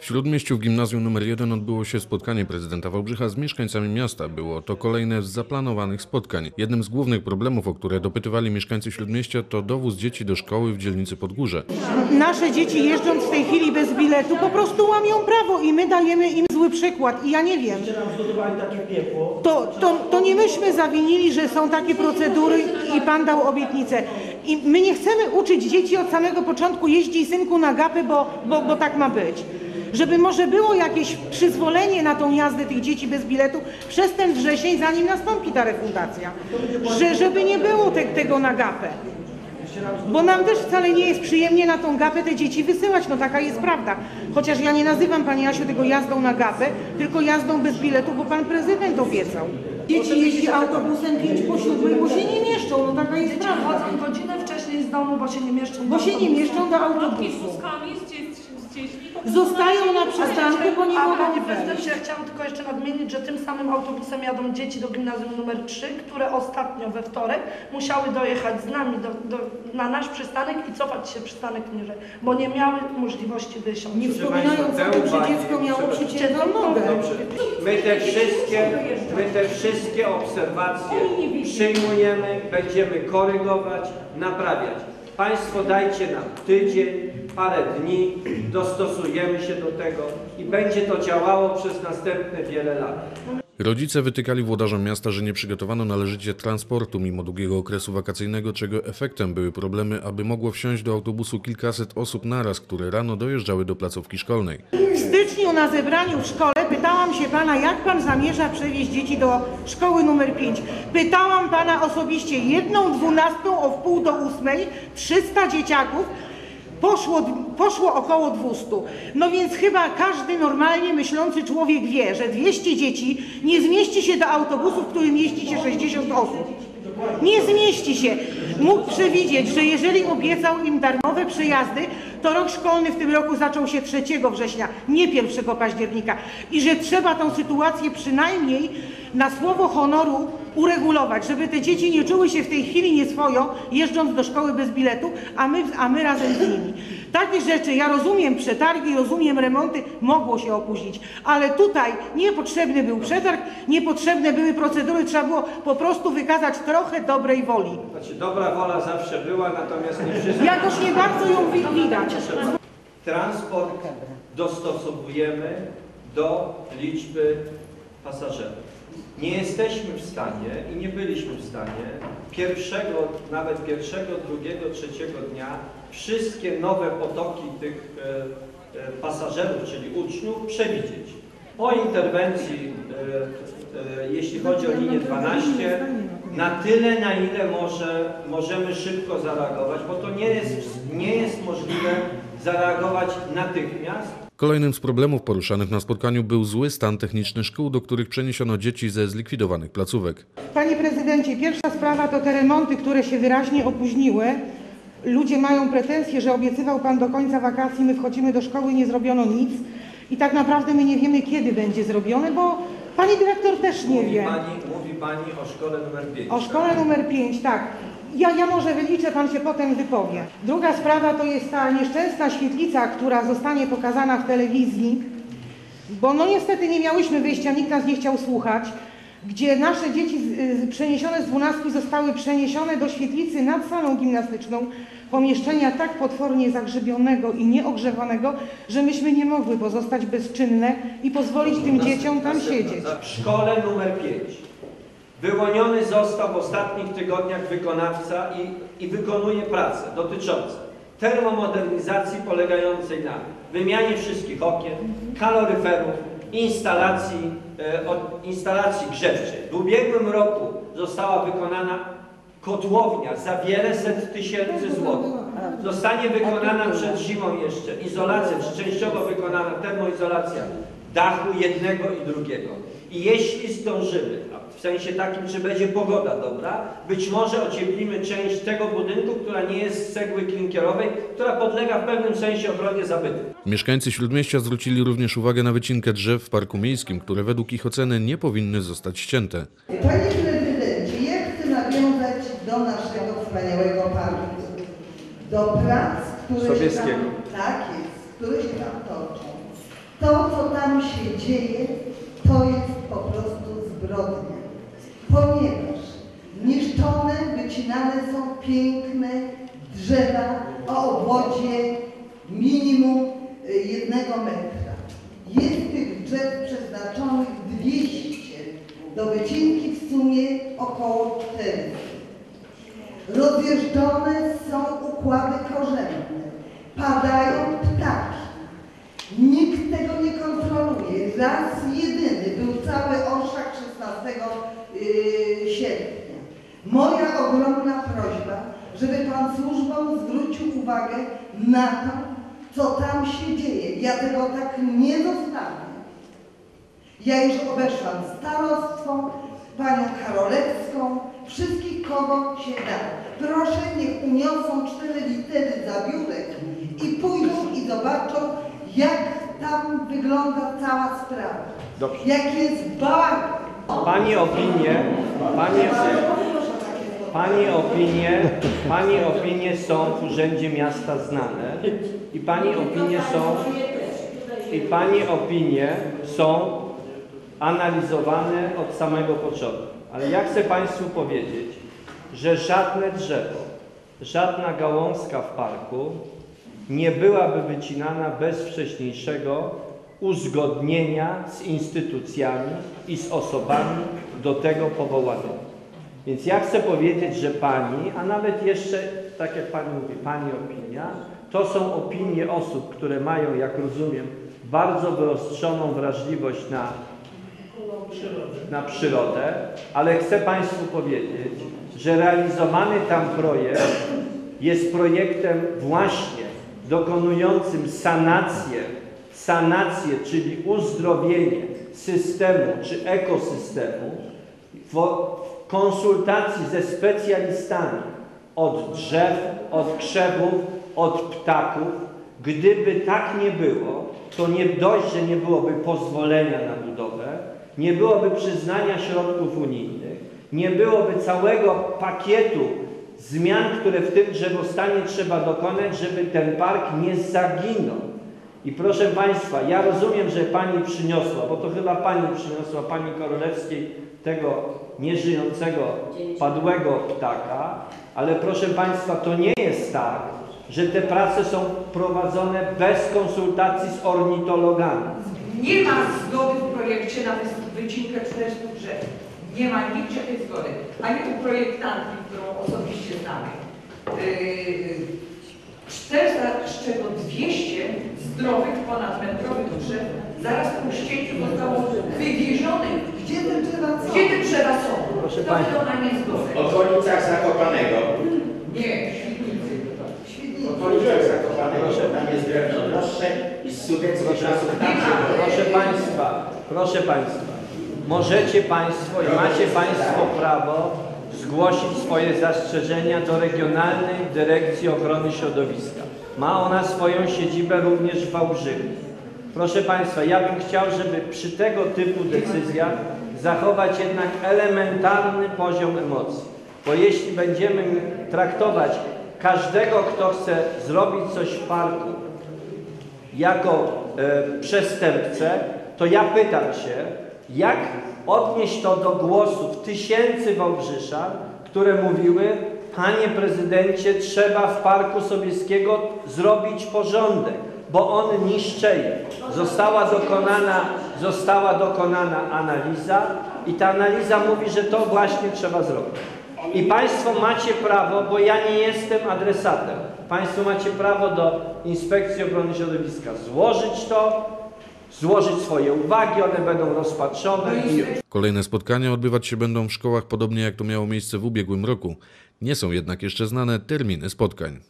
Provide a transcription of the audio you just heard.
W Śródmieściu w gimnazjum nr 1 odbyło się spotkanie prezydenta Wałbrzycha z mieszkańcami miasta. Było to kolejne z zaplanowanych spotkań. Jednym z głównych problemów, o które dopytywali mieszkańcy Śródmieścia, to dowóz dzieci do szkoły w dzielnicy Podgórze. Nasze dzieci jeżdżąc w tej chwili bez biletu po prostu łamią prawo i my dajemy im zły przykład i ja nie wiem. To, to, to nie myśmy zawinili, że są takie procedury i pan dał obietnicę. I my nie chcemy uczyć dzieci od samego początku jeździ synku na gapy, bo, bo, bo tak ma być. Żeby może było jakieś przyzwolenie na tą jazdę tych dzieci bez biletu przez ten wrzesień, zanim nastąpi ta refundacja. Że, żeby nie było te, tego na gapę. Bo nam też wcale nie jest przyjemnie na tą gapę te dzieci wysyłać, no taka jest prawda. Chociaż ja nie nazywam Pani Jasiu tego jazdą na gapę, tylko jazdą bez biletu, bo Pan Prezydent obiecał. Dzieci jeździ autobusem 5 po 7, bo się nie mieszczą, no taka jest Dzieci prawda. chodzą godzinę wcześniej z domu, bo się nie mieszczą. Bo do się nie autobusu. mieszczą do autobusu. z, dzie- z dziećmi. Zostają na przystanku, bo nie A mogą Panie wejść. Prezydencie, ja chciałam tylko jeszcze nadmienić, że tym samym autobusem jadą dzieci do gimnazjum numer 3, które ostatnio we wtorek musiały dojechać z nami do, do, na nasz przystanek i cofać się przystanek niżej, bo nie miały możliwości wysiąść. Nie wspominając o tym, że dziecko miało przyciętą nogę. My te wszystkie, my te wszystkie obserwacje przyjmujemy, będziemy korygować, naprawiać. Państwo dajcie nam tydzień, parę dni, dostosujemy się do tego i będzie to działało przez następne wiele lat. Rodzice wytykali włodarzom miasta, że nie przygotowano należycie transportu mimo długiego okresu wakacyjnego, czego efektem były problemy, aby mogło wsiąść do autobusu kilkaset osób naraz, które rano dojeżdżały do placówki szkolnej. W styczniu na zebraniu w szkole pytałam się pana, jak pan zamierza przewieźć dzieci do szkoły numer 5. Pytałam pana osobiście jedną dwunastą o wpół do ósmej, 300 dzieciaków, poszło, poszło około 200. No więc chyba każdy normalnie myślący człowiek wie, że 200 dzieci nie zmieści się do autobusu, w którym mieści się 60 osób. Nie zmieści się. Mógł przewidzieć, że jeżeli obiecał im darmowe przejazdy, to rok szkolny w tym roku zaczął się 3 września, nie 1 października. I że trzeba tą sytuację przynajmniej na słowo honoru uregulować, żeby te dzieci nie czuły się w tej chwili nieswojo, jeżdżąc do szkoły bez biletu, a my, a my razem z nimi. Takie rzeczy, ja rozumiem przetargi, rozumiem remonty, mogło się opóźnić, ale tutaj niepotrzebny był przetarg, niepotrzebne były procedury, trzeba było po prostu wykazać trochę dobrej woli. Znaczy, dobra wola zawsze była, natomiast nie wszyscy. Jakoś nie bardzo ją wi- widać. Transport dostosowujemy do liczby pasażerów. Nie jesteśmy w stanie i nie byliśmy w stanie pierwszego, nawet pierwszego, drugiego, trzeciego dnia wszystkie nowe potoki tych e, e, pasażerów, czyli uczniów, przewidzieć. Po interwencji, e, jeśli chodzi o linię 12, na tyle, na ile może, możemy szybko zareagować, bo to nie jest, nie jest możliwe zareagować natychmiast, Kolejnym z problemów poruszanych na spotkaniu był zły stan techniczny szkół, do których przeniesiono dzieci ze zlikwidowanych placówek. Panie prezydencie, pierwsza sprawa to te remonty, które się wyraźnie opóźniły. Ludzie mają pretensje, że obiecywał Pan do końca wakacji, my wchodzimy do szkoły, nie zrobiono nic. I tak naprawdę my nie wiemy, kiedy będzie zrobione, bo Pani dyrektor też nie Mówi wie. pani, mówi pani o szkole numer 5. O szkole numer 5, tak. Ja, ja może wyliczę, pan się potem wypowie. Druga sprawa to jest ta nieszczęsna świetlica, która zostanie pokazana w telewizji, bo no niestety nie miałyśmy wyjścia, nikt nas nie chciał słuchać, gdzie nasze dzieci przeniesione z dwunastki zostały przeniesione do świetlicy nad salą gimnastyczną, pomieszczenia tak potwornie zagrzybionego i nieogrzewanego, że myśmy nie mogły pozostać bezczynne i pozwolić tym dzieciom tam siedzieć. W szkole numer 5 wyłoniony został w ostatnich tygodniach wykonawca i, i wykonuje prace dotyczące termomodernizacji polegającej na wymianie wszystkich okien, kaloryferów, instalacji, e, instalacji grzewczej. W ubiegłym roku została wykonana kotłownia za wiele set tysięcy złotych. Zostanie wykonana przed zimą jeszcze izolacja, czy częściowo wykonana termoizolacja dachu jednego i drugiego. I jeśli zdążymy, w sensie takim, czy będzie pogoda dobra, być może ocieplimy część tego budynku, która nie jest z cegły klinkierowej, która podlega w pewnym sensie ochronie zabytku. Mieszkańcy Śródmieścia zwrócili również uwagę na wycinkę drzew w parku miejskim, które według ich oceny nie powinny zostać ścięte. Panie prezydencie, ja chcę nawiązać do naszego wspaniałego parku, do prac, które się tam, tak jest, które się tam toczą. się dzieje, to jest po prostu zbrodnia. Piękne drzewa o obwodzie minimum y, jednego metra. Jest tych drzew przeznaczonych 200, do wycinki w sumie około 400. Rozjeżdżone są układy korzenne, padają ptaki. Nikt tego nie kontroluje. Raz jedyny był cały orszak 16 yy, sierpnia. Moja ogromna prośba, żeby Pan służbom zwrócił uwagę na to, co tam się dzieje. Ja tego tak nie zostawię. Ja już obeszłam starostwo, panią Karolewską, wszystkich, kogo się da. Proszę, niech uniosą cztery litery za biurek i pójdą i zobaczą, jak tam wygląda cała sprawa. Dobrze. Jak jest bałagan. Pani opinie, pani, pani opinie, pani opinie są w Urzędzie Miasta znane i pani opinie są i pani opinie są analizowane od samego początku. Ale ja chcę Państwu powiedzieć, że żadne drzewo, żadna gałązka w parku nie byłaby wycinana bez wcześniejszego uzgodnienia z instytucjami i z osobami do tego powołanymi. Więc ja chcę powiedzieć, że Pani, a nawet jeszcze, tak jak Pani mówi, Pani opinia, to są opinie osób, które mają, jak rozumiem, bardzo wyostrzoną wrażliwość na na przyrodę, ale chcę Państwu powiedzieć, że realizowany tam projekt jest projektem właśnie dokonującym sanację, sanację, czyli uzdrowienie systemu czy ekosystemu w konsultacji ze specjalistami od drzew, od krzewów, od ptaków. Gdyby tak nie było, to nie dość, że nie byłoby pozwolenia na budowę, nie byłoby przyznania środków unijnych, nie byłoby całego pakietu zmian, które w tym drzewostanie trzeba dokonać, żeby ten park nie zaginął. I proszę Państwa, ja rozumiem, że Pani przyniosła, bo to chyba Pani przyniosła, Pani Korolewskiej, tego nieżyjącego, padłego ptaka, ale proszę Państwa, to nie jest tak, że te prace są prowadzone bez konsultacji z ornitologami. Nie ma zgody w projekcie na wycinkę 400 drzew. Nie ma nigdzie tej zgody. Ani u projektantki, którą osobiście znamy. Yy, 400, z czego 200 zdrowych, ponadmetrowych drzew zaraz po ścięciu zostało wywiezionych. Gdzie te drzewa są? Gdzie te drzewa są? Proszę to państwa. wydał na nie W okolicach Zakopanego. Nie, Świdnicy. W okolicach Zakopanego, tam jest drewno droższe i z sudeckich lasów tam się Proszę Państwa, proszę Państwa, możecie Państwo i macie Państwo prawo zgłosić swoje zastrzeżenia do Regionalnej Dyrekcji Ochrony Środowiska. Ma ona swoją siedzibę również w Wałbrzychu. Proszę Państwa, ja bym chciał, żeby przy tego typu decyzjach zachować jednak elementarny poziom emocji. Bo jeśli będziemy traktować każdego, kto chce zrobić coś w parku, jako e, przestępcę, to ja pytam się, jak odnieść to do głosów tysięcy Wałbrzysza, które mówiły, panie prezydencie, trzeba w Parku Sobieskiego zrobić porządek, bo on niszczeje. Została dokonana, została dokonana analiza i ta analiza mówi, że to właśnie trzeba zrobić. I Państwo macie prawo, bo ja nie jestem adresatem, Państwo macie prawo do Inspekcji Ochrony Środowiska złożyć to, złożyć swoje uwagi, one będą rozpatrzone Kolejne spotkania odbywać się będą w szkołach podobnie jak to miało miejsce w ubiegłym roku. Nie są jednak jeszcze znane terminy spotkań.